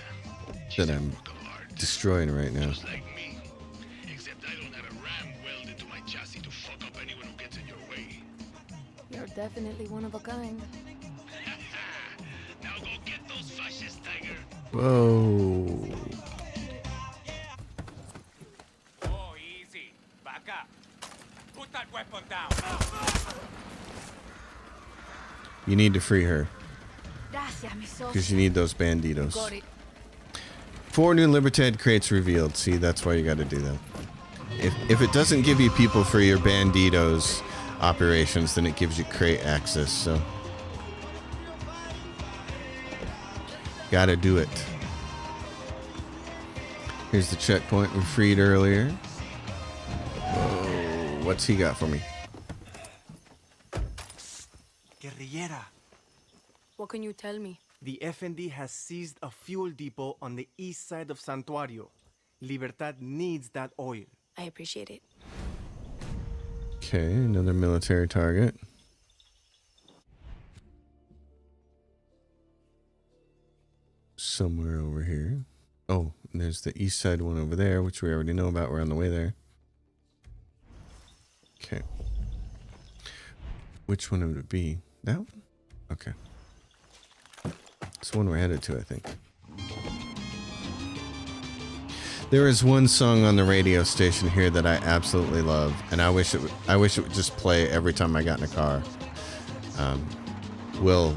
Speaker 3: She's
Speaker 1: That
Speaker 3: a
Speaker 1: I'm
Speaker 3: art,
Speaker 1: destroying right now.
Speaker 3: just like me. Except I don't have a ram welded to my chassis to fuck up anyone who gets in your way.
Speaker 2: You're definitely one of a kind. (laughs)
Speaker 3: Now go get those fascists, Tiger.
Speaker 1: Whoa.
Speaker 9: That weapon down.
Speaker 1: You need to free her
Speaker 2: Gracias, mi socio.
Speaker 1: because you need those banditos. Four new Libertad crates revealed. See, that's why you got to do that. If if it doesn't give you people for your banditos operations, then it gives you crate access. So, got to do it. Here's the checkpoint we freed earlier. Whoa, what's he got for me?
Speaker 6: Guerrillera.
Speaker 2: What can you tell me?
Speaker 6: The FND has seized a fuel depot on the east side of Santuario. Libertad needs that oil.
Speaker 2: I appreciate it.
Speaker 1: Okay, another military target. Somewhere over here. Oh, there's the east side one over there, which we already know about. We're on the way there. Okay. Which one would it be? That one? Okay. It's the one we're headed to, I think. There is one song on the radio station here that I absolutely love, and I wish it. Would, I wish it would just play every time I got in a car. Um, Will,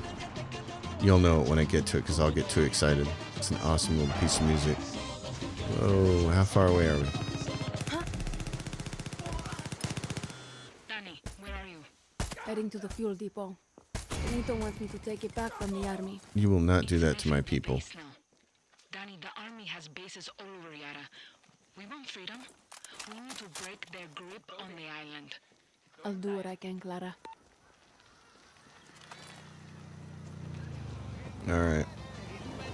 Speaker 1: you'll know it when I get to it because I'll get too excited. It's an awesome little piece of music. Whoa, how far away are we?
Speaker 2: Heading to the fuel depot. Benito wants me to take it back from the army.
Speaker 1: You will not do that to my people.
Speaker 5: Danny, the army has bases all over Yara. We want freedom. We need to break their grip on the island.
Speaker 2: I'll do what I can, Clara.
Speaker 1: All right.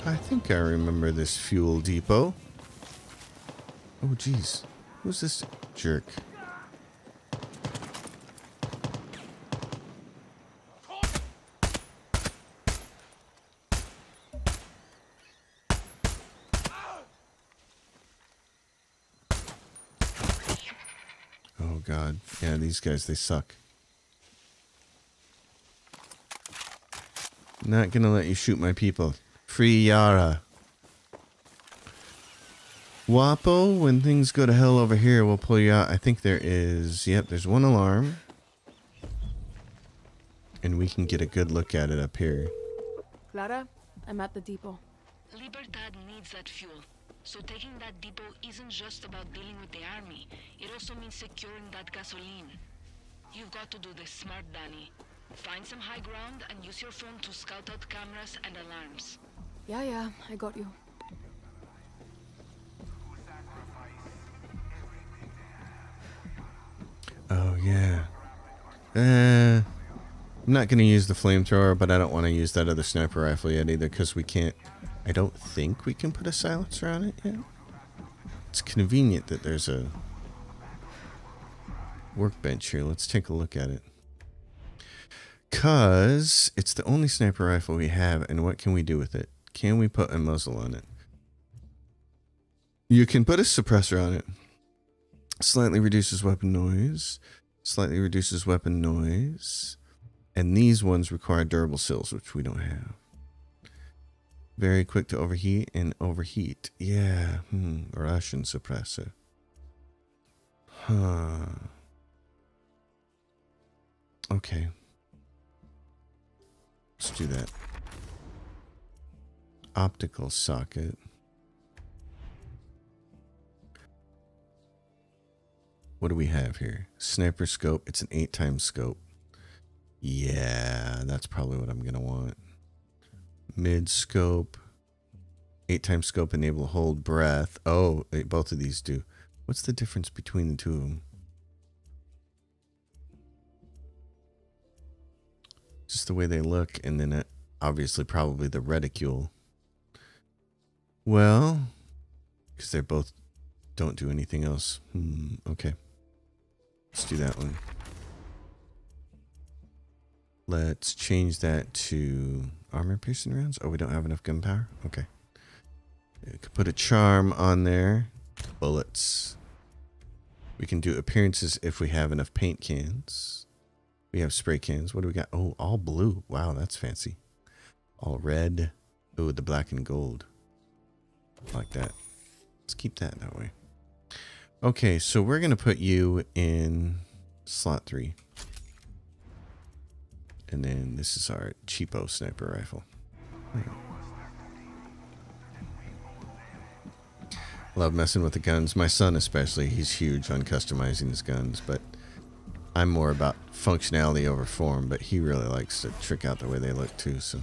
Speaker 1: I think I remember this fuel depot. Oh, jeez. Who's this jerk? Oh, God. Yeah, these guys, they suck. Not gonna let you shoot my people. Free Yara. Guapo, when things go to hell over here, we'll pull you out. I think there is, yep, there's one alarm. And we can get a good look at it up here.
Speaker 2: Clara, I'm at the depot.
Speaker 5: Libertad needs that fuel. So taking that depot isn't just about dealing with the army. It also means securing that gasoline. You've got to do this smart, Danny. Find some high ground and use your phone to scout out cameras and alarms.
Speaker 2: Yeah, yeah, I got you.
Speaker 1: Oh, yeah. Uh, I'm not going to use the flamethrower, but I don't want to use that other sniper rifle yet either because we can't. I don't think we can put a silencer on it yet. It's convenient that there's a workbench here. Let's take a look at it. Because it's the only sniper rifle we have, and what can we do with it? Can we put a muzzle on it? You can put a suppressor on it. Slightly reduces weapon noise. Slightly reduces weapon noise. And these ones require durable sills, which we don't have. Very quick to overheat and overheat. Yeah. Hmm. Russian suppressor. Huh. Okay. Let's do that. Optical socket. What do we have here? Sniper scope. It's an eight times scope. Yeah, that's probably what I'm going to want. Mid scope. Eight times scope enable hold breath. Oh, eh, both of these do. What's the difference between the two of them? Just the way they look, and then it, obviously probably the reticule. Well, because they both don't do anything else. Hmm, okay. Let's do that one. Let's change that to armor piercing rounds. Oh, we don't have enough gunpowder? Okay. We could put a charm on there. Bullets. We can do appearances if we have enough paint cans. We have spray cans. What do we got? Oh, all blue. Wow, that's fancy. All red. Oh, the black and gold. Like that. Let's keep that that way. Okay, so we're going to put you in slot three. And then this is our cheapo sniper rifle. Love messing with the guns. My son especially, he's huge on customizing his guns, but I'm more about functionality over form, but he really likes to trick out the way they look too, so.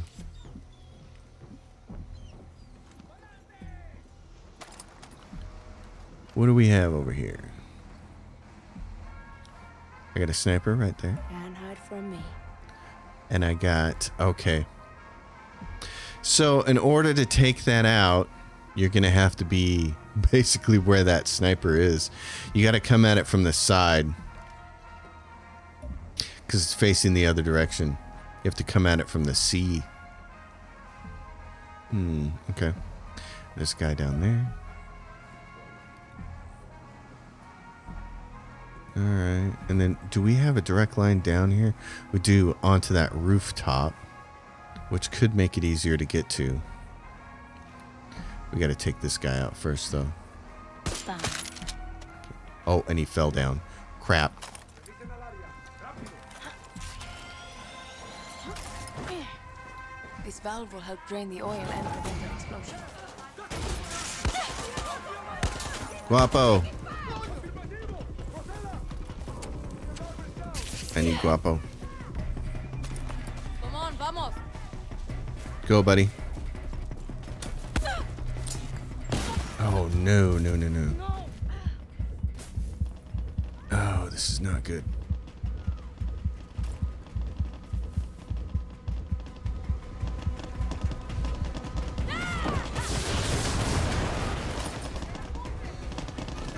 Speaker 1: What do we have over here? I got a sniper right there.
Speaker 2: Hide from me.
Speaker 1: And I got, okay. So, in order to take that out, you're going to have to be (laughs) basically where that sniper is. You got to come at it from the side because it's facing the other direction. You have to come at it from the sea. Hmm, okay. This guy down there. All right. And then do we have a direct line down here? We do onto that rooftop. which could make it easier to get to. We got to take this guy out first, though. Oh, and he fell down. Crap.
Speaker 2: This valve will help drain the oil and prevent an explosion.
Speaker 1: Guapo. I need Guapo.
Speaker 2: Come on, vamos.
Speaker 1: Go, buddy. Oh, no, no, no, no. Oh, this is not good.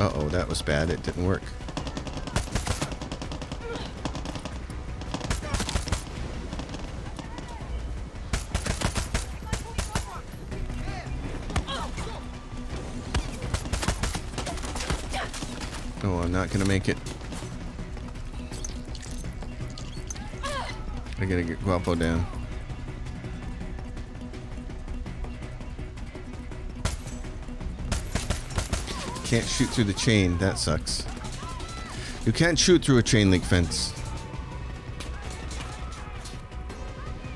Speaker 1: Uh-oh, that was bad. It didn't work. Not gonna make it. I gotta get Guapo down. Can't shoot through the chain. That sucks. You can't shoot through a chain link fence.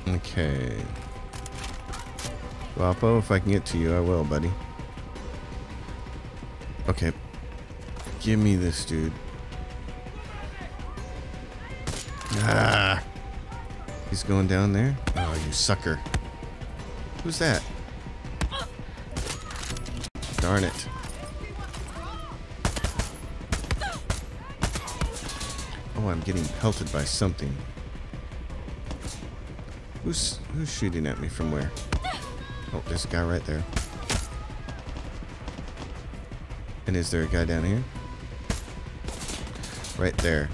Speaker 1: Okay. Guapo, if I can get to you, I will, buddy. Give me this dude. Ah. He's going down there? Oh, you sucker. Who's that? Darn it. Oh, I'm getting pelted by something. Who's who's shooting at me from where? Oh, there's a guy right there. And is there a guy down here? Right there.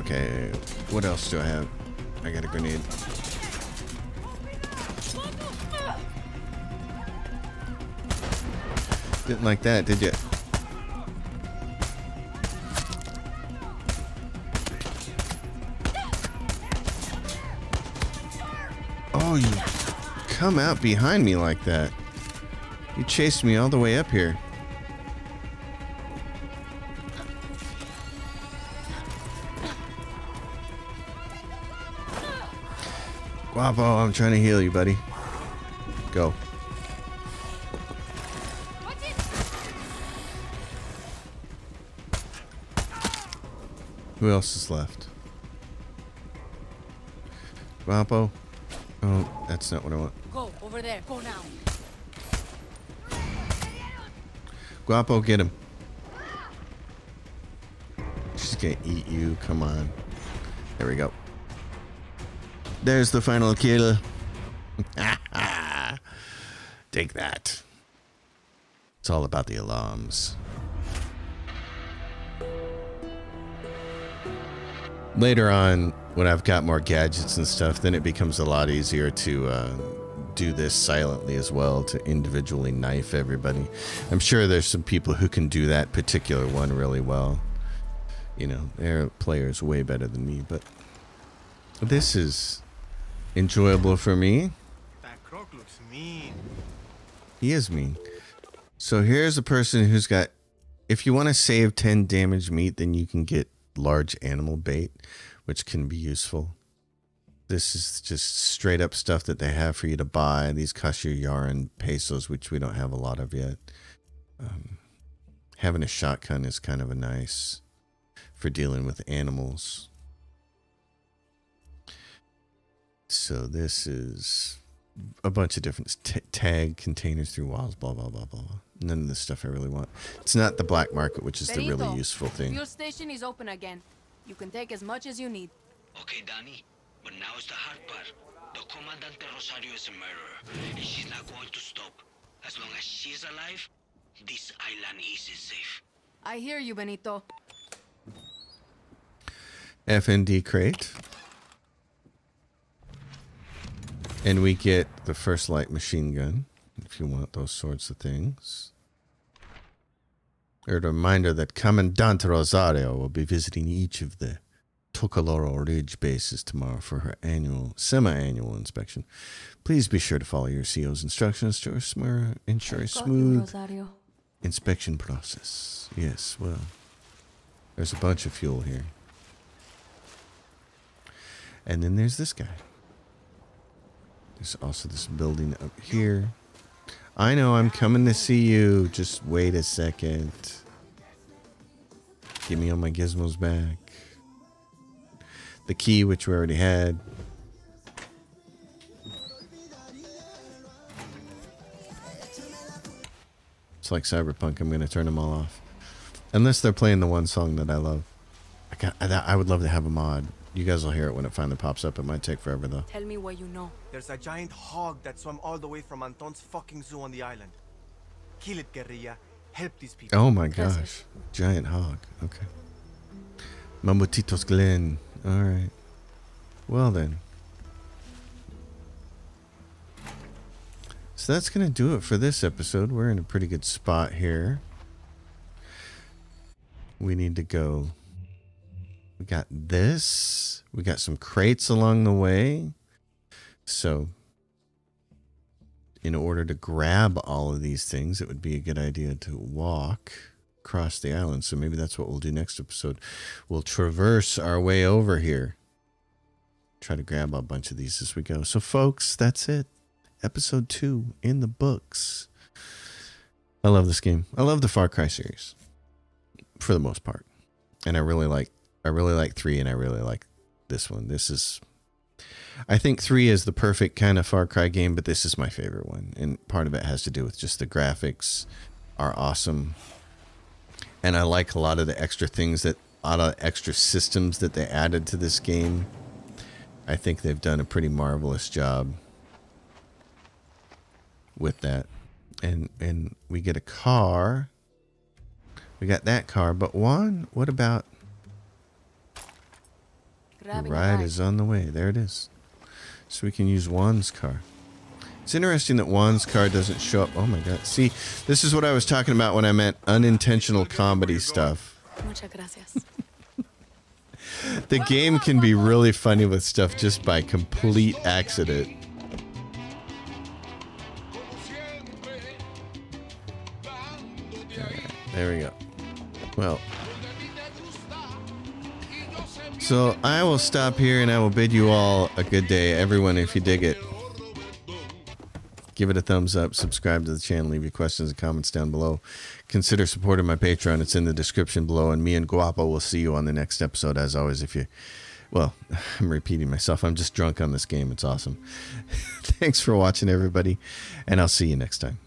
Speaker 1: Okay, what else do I have? I got a grenade. Didn't like that, did you? Come out behind me like that. You chased me all the way up here. Guapo, I'm trying to heal you, buddy. Go. Who else is left? Guapo? Oh, that's not what I want.
Speaker 2: Go, over there. Go now.
Speaker 1: Guapo, get him. She's gonna eat you. Come on. There we go. There's the final kill. (laughs) Take that. It's all about the alarms. Later on, when I've got more gadgets and stuff, then it becomes a lot easier to uh, do this silently as well, to individually knife everybody. I'm sure there's some people who can do that particular one really well. You know, they're players way better than me, but this is enjoyable for me.
Speaker 6: That croc looks mean.
Speaker 1: He is mean. So here's a person who's got. If you want to save 10 damage meat, then you can get large animal bait, which can be useful. This is just straight up stuff that they have for you to buy. These cost you Yaran pesos, which we don't have a lot of yet. Um, having a shotgun is kind of a nice for dealing with animals. So this is a bunch of different t- tag containers through walls, blah blah blah blah. blah. None of the stuff I really want. It's not the black market, which is the really useful thing.
Speaker 2: Fuel station is open again. You can take as much as you need.
Speaker 8: Okay, Danny, but now is the hard part. The Comandante Rosario is a murderer, and she's not going to stop. As long as she's alive, this island isn't safe.
Speaker 2: I hear you, Benito.
Speaker 1: FND crate. And we get the first light machine gun, if you want those sorts of things. or a reminder that Commandant Rosario will be visiting each of the Tocaloro Ridge bases tomorrow for her annual, semi-annual inspection. Please be sure to follow your CO's instructions to ensure ensure a smooth
Speaker 2: Rosario.
Speaker 1: inspection process. Yes, well, there's a bunch of fuel here. And then there's this guy. There's also this building up here. I know I'm coming to see you. Just wait a second. Get me all my gizmos back. The key, which we already had. It's like Cyberpunk. I'm going to turn them all off. Unless they're playing the one song that I love. I, got, I, I would love to have a mod. You guys will hear it when it finally pops up. It might take forever, though.
Speaker 2: Tell me what you know.
Speaker 6: There's a giant hog that swam all the way from Anton's fucking zoo on the island. Kill it, guerrilla. Help these people.
Speaker 1: Oh my gosh. Giant hog. Okay. Mamutitos Glen. All right. Well then. So that's going to do it for this episode. We're in a pretty good spot here. We need to go. We got this. We got some crates along the way. So, in order to grab all of these things, it would be a good idea to walk across the island. So, maybe that's what we'll do next episode. We'll traverse our way over here. Try to grab a bunch of these as we go. So, folks, that's it. Episode two in the books. I love this game. I love the Far Cry series for the most part. And I really like I really like 3 and I really like this one. This is I think 3 is the perfect kind of Far Cry game, but this is my favorite one. And part of it has to do with just the graphics are awesome. And I like a lot of the extra things that a lot of extra systems that they added to this game. I think they've done a pretty marvelous job with that. And and we get a car. We got that car, but Juan, what about the
Speaker 2: Grabbing
Speaker 1: ride
Speaker 2: ride.
Speaker 1: is on the way. There it is. So we can use Juan's car. It's interesting that Juan's car doesn't show up. Oh my god. See, this is what I was talking about when I meant unintentional comedy stuff.
Speaker 2: Muchas gracias.
Speaker 1: The game can be really funny with stuff just by complete accident. There we go. Well, so I will stop here and I will bid you all a good day. Everyone, if you dig it, give it a thumbs up, subscribe to the channel, leave your questions and comments down below. Consider supporting my Patreon. It's in the description below. And me and Guapo will see you on the next episode. As always, if you, well, (laughs) I'm repeating myself. I'm just drunk on this game. It's awesome. (laughs) Thanks for watching, everybody. And I'll see you next time.